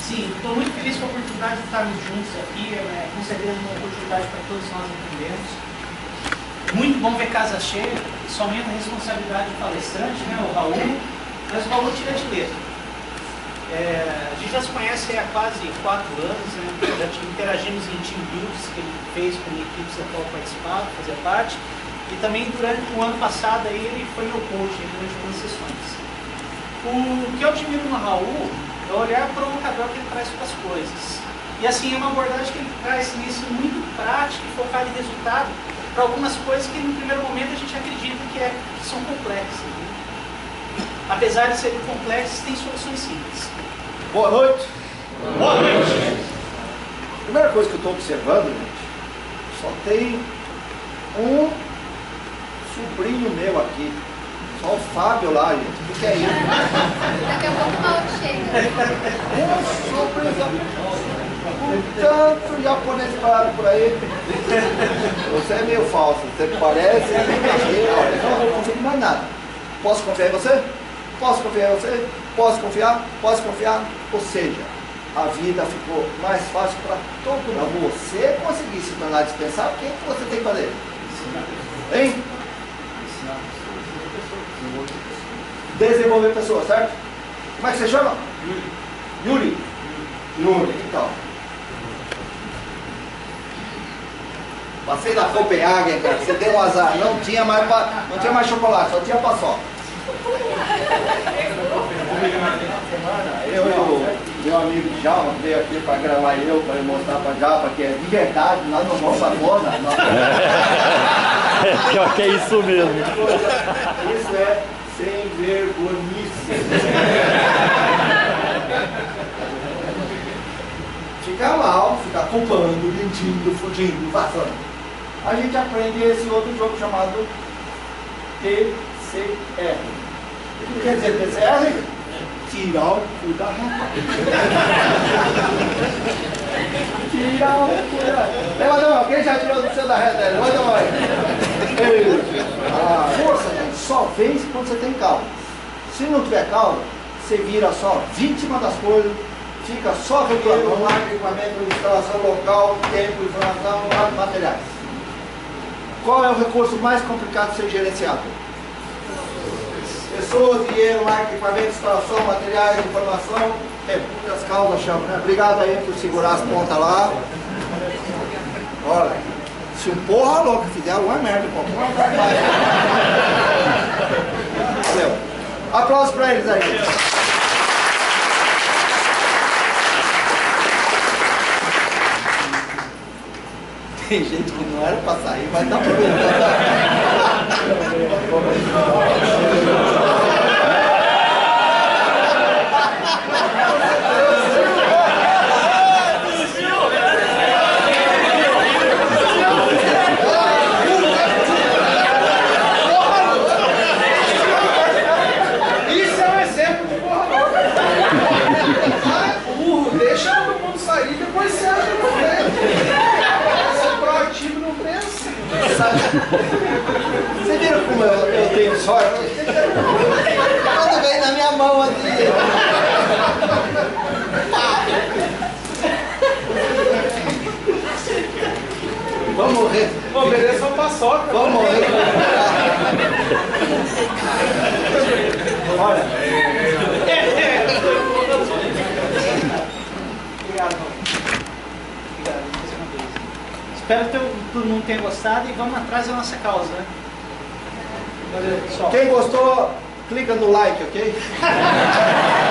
Sim, estou muito feliz com a oportunidade de estarmos juntos aqui. É, com certeza uma oportunidade para todos nós aprendemos. Muito bom ver casa cheia, isso aumenta a responsabilidade do palestrante, né, o Raul, mas o Raul tira de letra. É, a gente já se conhece há quase quatro anos, né? já interagimos em team builds que ele fez com equipes da qual participava, fazia parte, e também durante o ano passado aí, ele foi meu coach durante algumas sessões. O que eu admiro no Raul é olhar provocador que ele traz para as coisas. E assim, é uma abordagem que ele traz nisso muito prática e focada em resultado para algumas coisas que no primeiro momento a gente acredita que, é, que são complexas. Né? Apesar de serem complexas, tem soluções simples. Boa noite. Boa noite. Primeira coisa que eu estou observando, gente, só tem um sobrinho meu aqui. Só o Fábio lá, gente. O que, que é isso? Daqui a pouco mal chega. Um sobrinho. Um tanto japonês parado por aí. Você é meio falso. Você parece. Eu não vou confiar em mais nada. Posso confiar em você? Posso confiar em você? Posso confiar? Posso confiar? Ou seja, a vida ficou mais fácil para todo mundo. Você conseguir se tornar dispensável, o que, que você tem que fazer? Hein? Desenvolver pessoas, certo? Como é que você chama? Yuri. Yuri. Yuri, então. Passei na Copenhagen, cara. Você deu um azar. Não tinha mais, pa... não tinha mais chocolate, só tinha paçoca. Eu e o meu amigo Djalma veio aqui para gravar eu, para mostrar para Japa que é de verdade, nós não vamos para Bona. Pior que é isso mesmo. Isso é sem vergonhice. Ficar mal, ficar culpando, mentindo, fugindo, vazando. A gente aprende esse outro jogo chamado TCR. O que quer dizer TCR? Tirar o cu da rapa. Tirar o cu da rapa. Levanta a mão, quem já tirou do seu da reta? Levanta a mão. A força só vence quando você tem calma. Se não tiver calma, você vira só vítima das coisas, fica só reclamando, equipamento, instalação local, tempo, informação, materiais. Qual é o recurso mais complicado de ser gerenciado? Pessoas, dinheiro, marca, equipamento, instalação, materiais, informação, tempo. As causas chamam, né? Obrigado aí por segurar as pontas lá. Olha, se um porra louco fizer alguma merda, mais. Valeu. Aplausos pra eles aí. Tem gente que não era pra sair, mas tá Isso é um exemplo de porra louca. Burro, deixa todo mundo sair, depois você acha no frente. Você é proativo, não pensa. Você viram como eu, eu tenho sorte? Tudo vem na minha mão aqui. Vamos morrer. Obedeça uma paçoca. Vamos morrer. Olha, Obrigado, Raul. Obrigado, mais uma vez. Espero que todo mundo tenha gostado e vamos atrás da nossa causa, né? Valeu, quem gostou, clica no like, ok?